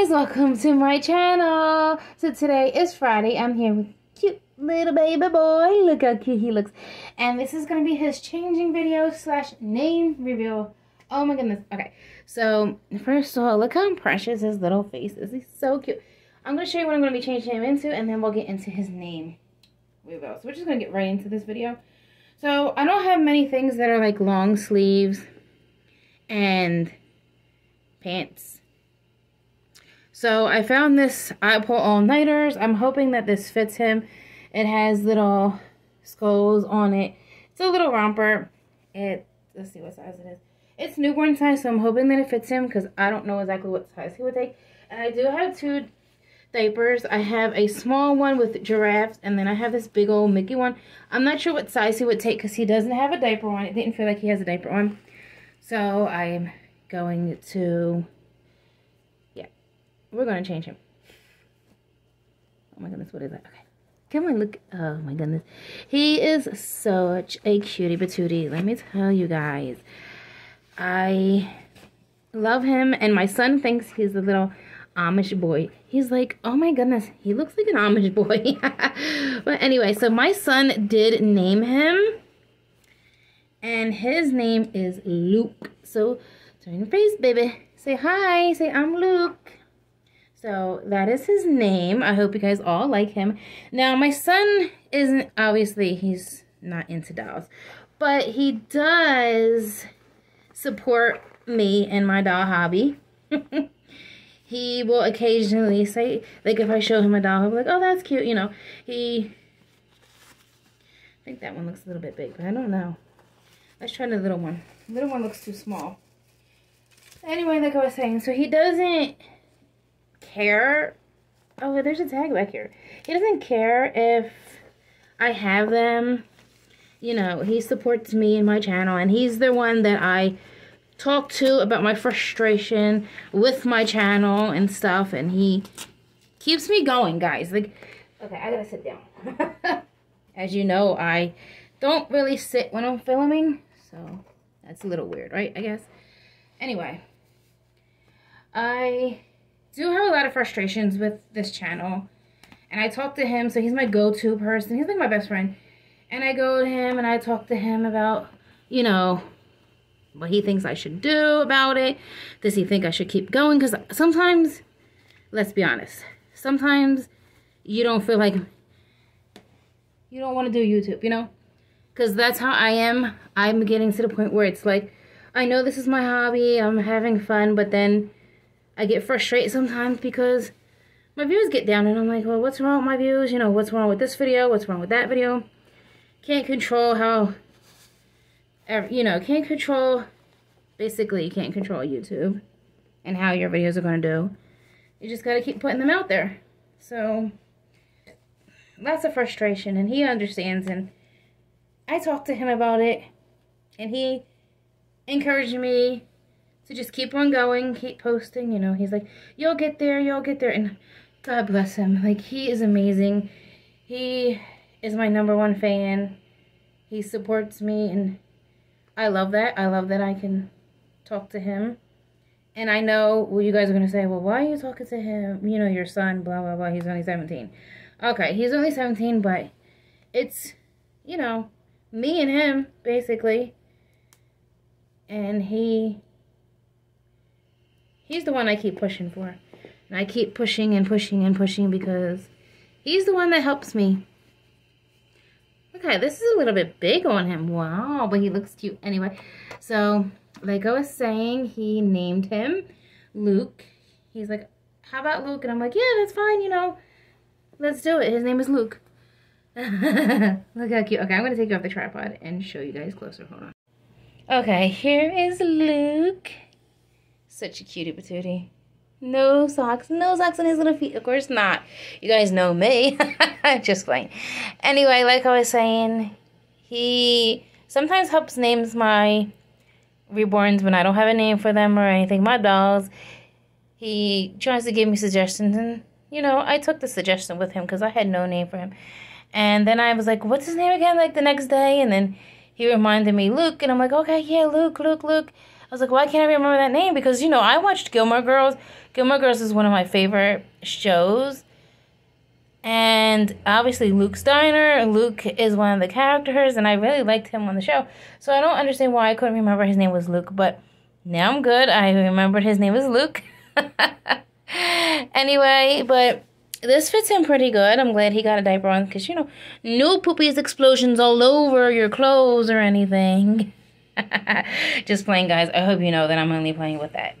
guys, welcome to my channel. So today is Friday. I'm here with cute little baby boy. Look how cute he looks. And this is going to be his changing video slash name reveal. Oh my goodness. Okay, so first of all, look how precious his little face is. He's so cute. I'm going to show you what I'm going to be changing him into and then we'll get into his name reveal. So we're just going to get right into this video. So I don't have many things that are like long sleeves and pants so I found this Apple all-nighters. I'm hoping that this fits him. It has little skulls on it. It's a little romper. It, let's see what size it is. It's newborn size, so I'm hoping that it fits him because I don't know exactly what size he would take. And I do have two diapers. I have a small one with giraffes, and then I have this big old Mickey one. I'm not sure what size he would take because he doesn't have a diaper on. It didn't feel like he has a diaper on. So I'm going to we're going to change him. Oh my goodness, what is that? Okay. Come on, look. Oh my goodness. He is such a cutie patootie. Let me tell you guys. I love him, and my son thinks he's a little Amish boy. He's like, oh my goodness, he looks like an Amish boy. but anyway, so my son did name him, and his name is Luke. So turn your face, baby. Say hi. Say, I'm Luke. So that is his name. I hope you guys all like him. Now, my son isn't, obviously, he's not into dolls. But he does support me and my doll hobby. he will occasionally say, like if I show him a doll, he'll be like, oh, that's cute. You know, he, I think that one looks a little bit big, but I don't know. Let's try the little one. The little one looks too small. Anyway, like I was saying, so he doesn't care. Oh, there's a tag back here. He doesn't care if I have them. You know, he supports me and my channel, and he's the one that I talk to about my frustration with my channel and stuff, and he keeps me going, guys. Like, okay, I gotta sit down. As you know, I don't really sit when I'm filming, so that's a little weird, right? I guess. Anyway, I do have a lot of frustrations with this channel. And I talk to him, so he's my go-to person. He's like my best friend. And I go to him and I talk to him about, you know, what he thinks I should do about it. Does he think I should keep going? Because sometimes, let's be honest, sometimes you don't feel like you don't want to do YouTube, you know? Because that's how I am. I'm getting to the point where it's like, I know this is my hobby, I'm having fun, but then I get frustrated sometimes because my views get down and I'm like, well, what's wrong with my views? You know, what's wrong with this video? What's wrong with that video? Can't control how, you know, can't control, basically you can't control YouTube and how your videos are going to do. You just got to keep putting them out there. So, lots of frustration and he understands and I talked to him about it and he encouraged me to just keep on going, keep posting, you know. He's like, you'll get there, you'll get there. And God bless him. Like, he is amazing. He is my number one fan. He supports me, and I love that. I love that I can talk to him. And I know well, you guys are going to say, well, why are you talking to him? You know, your son, blah, blah, blah. He's only 17. Okay, he's only 17, but it's, you know, me and him, basically. And he He's the one I keep pushing for. And I keep pushing and pushing and pushing because he's the one that helps me. Okay, this is a little bit big on him. Wow, but he looks cute anyway. So, like I was saying, he named him Luke. He's like, how about Luke? And I'm like, yeah, that's fine, you know. Let's do it. His name is Luke. Look how cute. Okay, I'm going to take you off the tripod and show you guys closer. Hold on. Okay, here is Luke. Such a cutie patootie. No socks. No socks on his little feet. Of course not. You guys know me. Just playing. Anyway, like I was saying, he sometimes helps names my reborns when I don't have a name for them or anything. My dolls. He tries to give me suggestions and, you know, I took the suggestion with him because I had no name for him. And then I was like, what's his name again? Like the next day. And then he reminded me, Luke. And I'm like, okay, yeah, Luke, Luke, Luke. Was like, why can't I remember that name? Because, you know, I watched Gilmore Girls. Gilmore Girls is one of my favorite shows. And obviously, Luke Steiner. Luke is one of the characters, and I really liked him on the show. So I don't understand why I couldn't remember his name was Luke, but now I'm good. I remembered his name was Luke. anyway, but this fits him pretty good. I'm glad he got a diaper on because, you know, no poopies explosions all over your clothes or anything. just playing, guys. I hope you know that I'm only playing with that.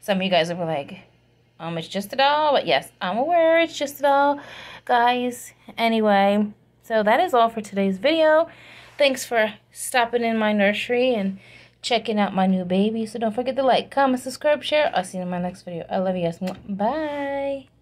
Some of you guys are like, um, it's just a doll. But yes, I'm aware it's just a doll, guys. Anyway, so that is all for today's video. Thanks for stopping in my nursery and checking out my new baby. So don't forget to like, comment, subscribe, share. I'll see you in my next video. I love you guys. Bye.